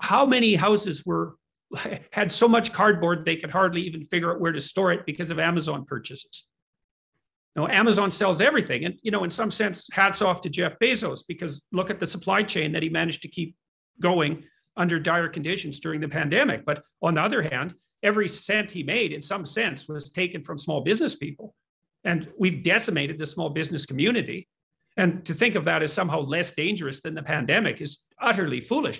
how many houses were had so much cardboard they could hardly even figure out where to store it because of Amazon purchases. You Amazon sells everything. And, you know, in some sense, hats off to Jeff Bezos because look at the supply chain that he managed to keep going under dire conditions during the pandemic. But on the other hand, every cent he made, in some sense, was taken from small business people. And we've decimated the small business community. And to think of that as somehow less dangerous than the pandemic is utterly foolish.